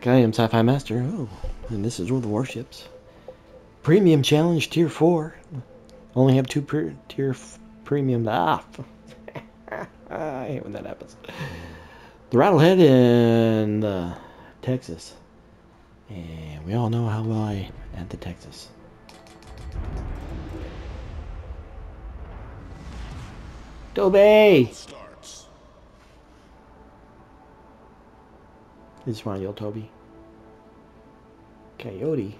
back. I am SyFy Master. Oh, and this is World of Warships. Premium Challenge Tier 4. Only have two per Tier Premium. Ah! I hate when that happens. The Rattlehead in uh, Texas. And we all know how well I at the Texas. Toby! Starts. This is one, Toby. Coyote.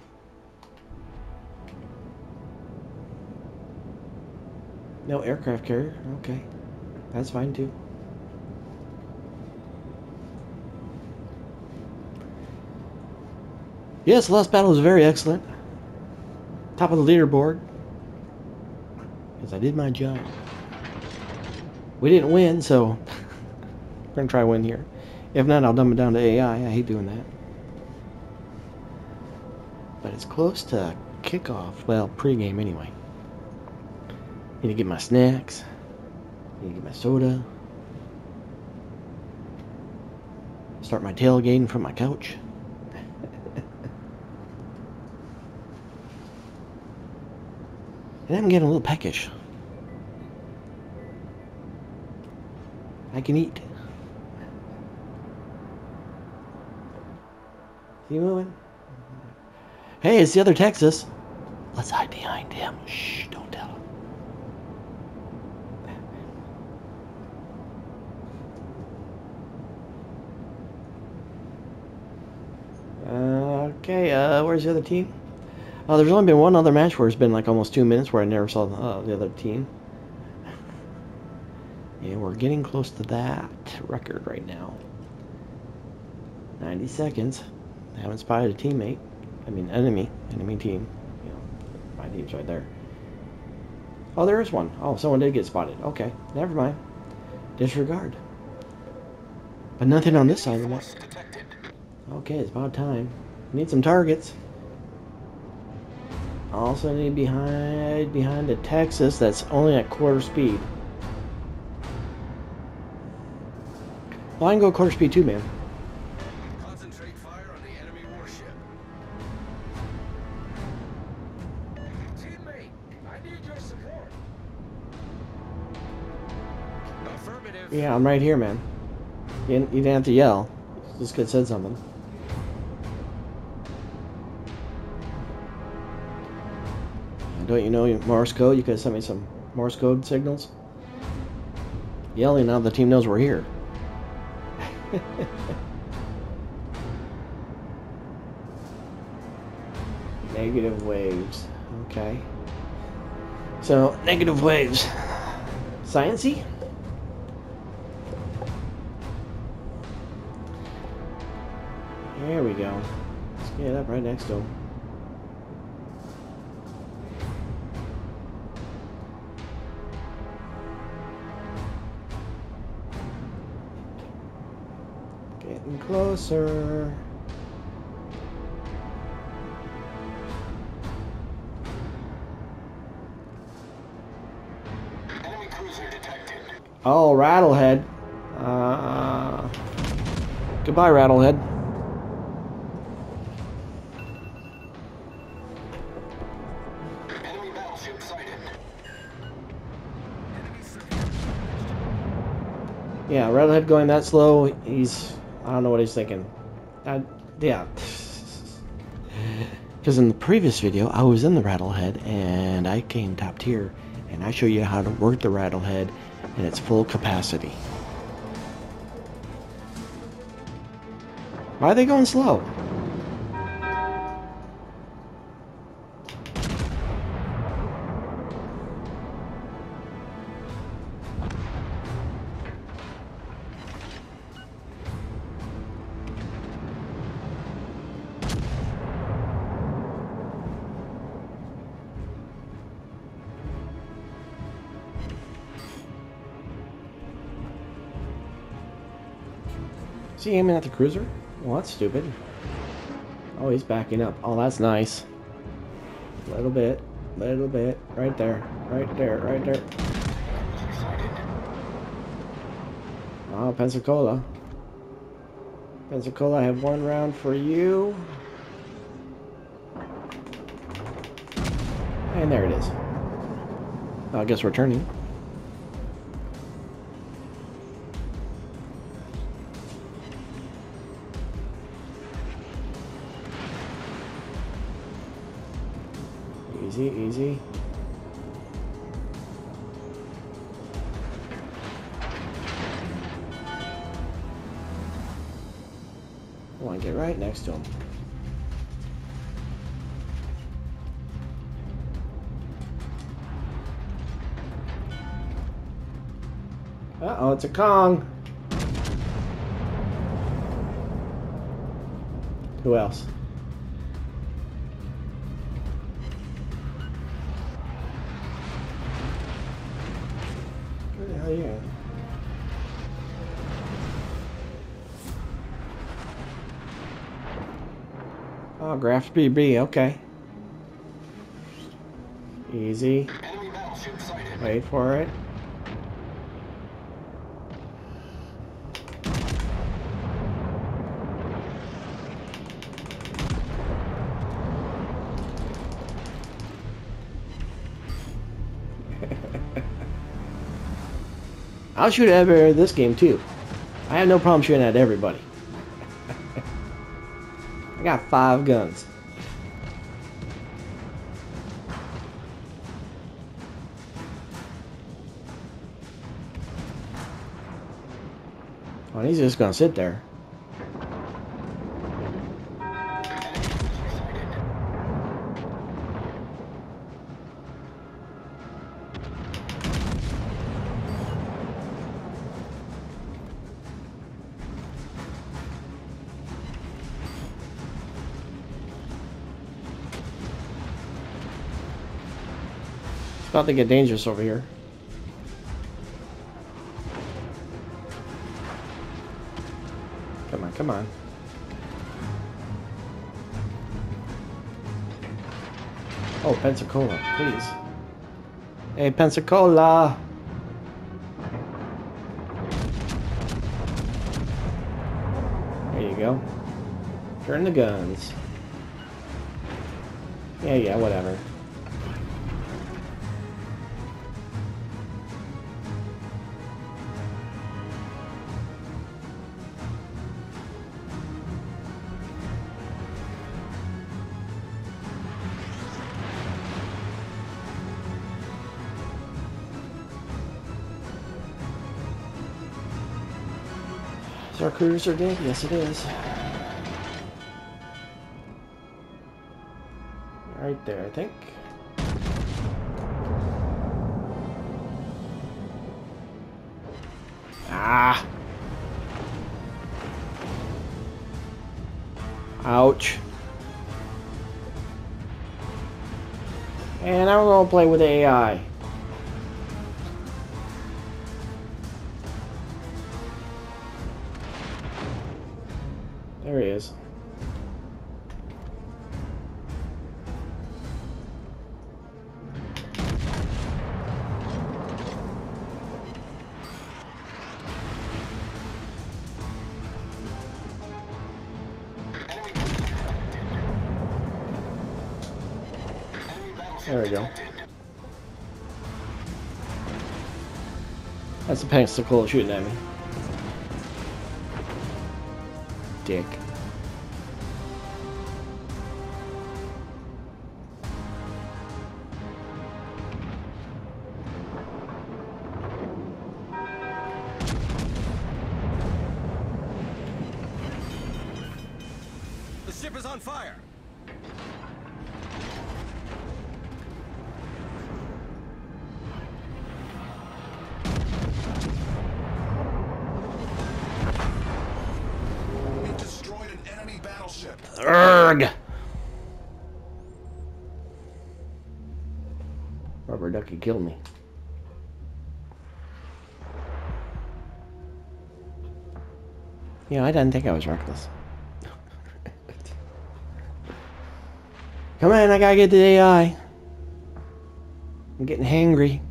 No aircraft carrier. Okay. That's fine too. Yes, last battle was very excellent. Top of the leaderboard. Because I did my job. We didn't win, so we're going to try win here. If not, I'll dumb it down to AI. I hate doing that. But it's close to kickoff. Well, pregame anyway. Need to get my snacks. Need to get my soda. Start my tailgating from my couch. and I'm getting a little peckish. I can eat. He moving? Hey, it's the other Texas. Let's hide behind him. Shh, don't tell him. Uh, okay, uh, where's the other team? Oh, there's only been one other match where it's been like almost two minutes where I never saw uh, the other team. Yeah, we're getting close to that record right now. 90 seconds. I haven't spotted a teammate. I mean, enemy. Enemy team. You know, my team's right there. Oh, there is one. Oh, someone did get spotted. Okay, never mind. Disregard. But nothing on this side of the map. Okay, it's about time. Need some targets. Also need behind behind the Texas that's only at quarter speed. Well, I can go quarter speed too, man. Yeah, I'm right here, man. You didn't, you didn't have to yell. Just could have said something. Don't you know Morse code? You could have sent me some Morse code signals. Yelling now the team knows we're here. Negative waves. Okay. So, negative waves. Sciency? There we go. Let's get up right next to him. Getting closer. Enemy cruiser detected. Oh, Rattlehead. Uh, goodbye, Rattlehead. Yeah, Rattlehead going that slow, he's... I don't know what he's thinking. Yeah. Because in the previous video, I was in the Rattlehead, and I came top tier, and I show you how to work the Rattlehead in its full capacity. Why are they going slow? Is he aiming at the cruiser? Well, that's stupid. Oh, he's backing up. Oh, that's nice. Little bit, little bit. Right there, right there, right there. Oh, Pensacola. Pensacola, I have one round for you. And there it is. I guess we're turning. Easy, easy. I want to get right next to him. Uh-oh, it's a Kong. Who else? The hell you? at? Oh, Graf BB, okay. Easy. Wait for it. I'll shoot at every- this game too. I have no problem shooting at everybody. I got five guns. Oh, he's just gonna sit there. About to get dangerous over here. Come on, come on. Oh, Pensacola, please. Hey, Pensacola! There you go. Turn the guns. Yeah, yeah, whatever. Our cruiser dead? Yes, it is. Right there, I think. Ah! Ouch. And I'm gonna play with AI. There we go. That's a Pensacola shooting at me. Dick. The ship is on fire. Ducky killed me. Yeah, I didn't think I was reckless. Come on, I gotta get the AI. I'm getting hangry.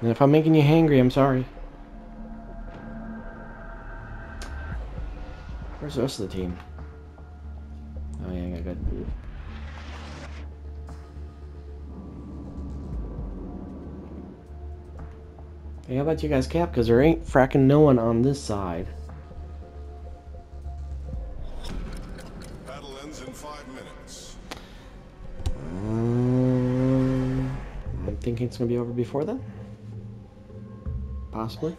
And if I'm making you hangry, I'm sorry. Where's the rest of the team? Oh yeah, I got good. Hey, how about you guys cap? Because there ain't fracking no one on this side. Battle ends in five minutes. Um, I'm thinking it's gonna be over before then. Possibly.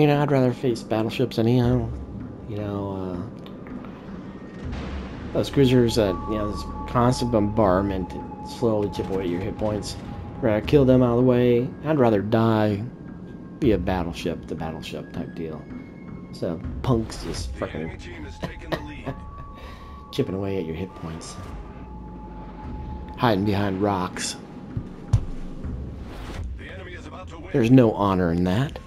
You know, I'd rather face battleships anyhow. You know, uh, those cruisers that, you know, this constant bombardment slowly chip away your hit points. Rather kill them out of the way. I'd rather die, be a battleship, the battleship type deal. So punks just The enemy freaking team has taken the lead. chipping away at your hit points. Hiding behind rocks. The enemy is about to win. There's no honor in that.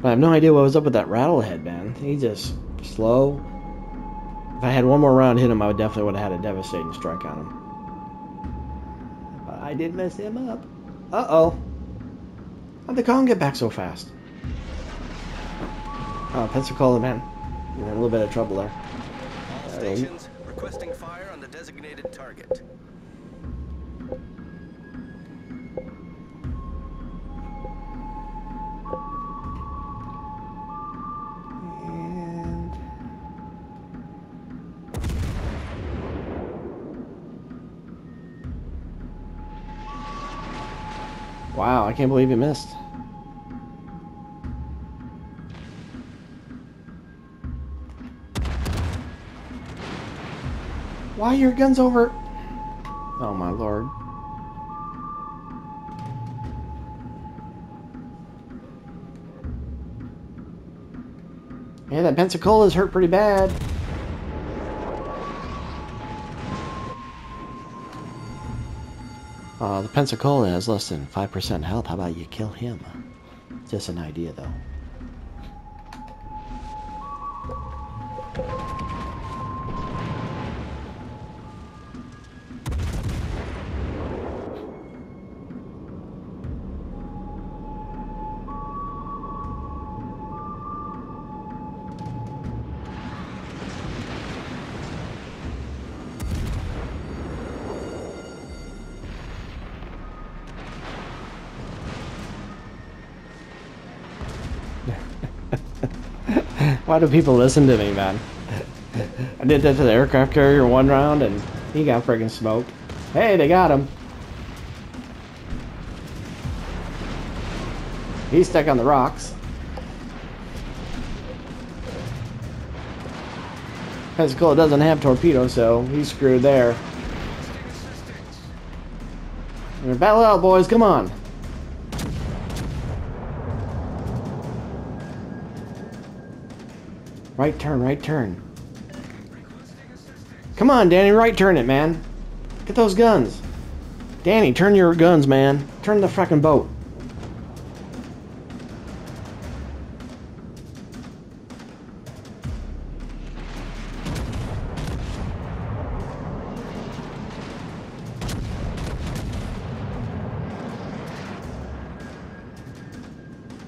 But I have no idea what was up with that rattlehead, man. He just slow. If I had one more round hit him, I would definitely would have had a devastating strike on him. But I did mess him up. Uh oh. How'd the Kong get back so fast? Oh, Pensacola, man. You're in a little bit of trouble there. Stations requesting fire on the designated target. I can't believe you missed. Why are your guns over? Oh my lord. Yeah, that Pensacola's hurt pretty bad. Uh, the Pensacola has less than 5% health. How about you kill him? Just an idea, though. Why do people listen to me, man? I did that to the aircraft carrier one round, and he got friggin' smoked. Hey, they got him. He's stuck on the rocks. Pensacola doesn't have torpedoes, so he's screwed there. Battle out, boys, come on. Right turn, right turn. Come on, Danny, right turn it, man. Get those guns. Danny, turn your guns, man. Turn the frickin' boat.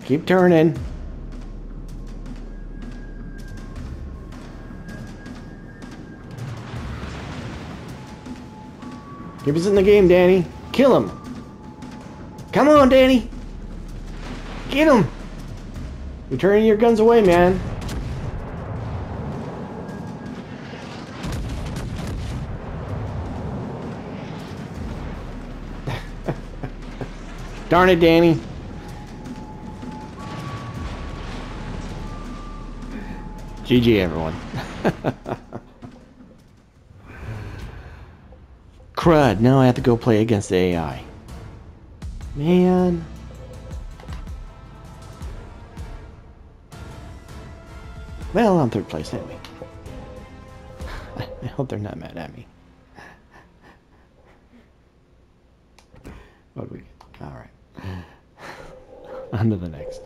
Keep turning. Keep us in the game, Danny. Kill him. Come on, Danny. Get him. You're turning your guns away, man. Darn it, Danny. GG, everyone. crud, now I have to go play against the AI. Man. Well, I'm third place anyway. I hope they're not mad at me. What do we get? Alright. On to the next.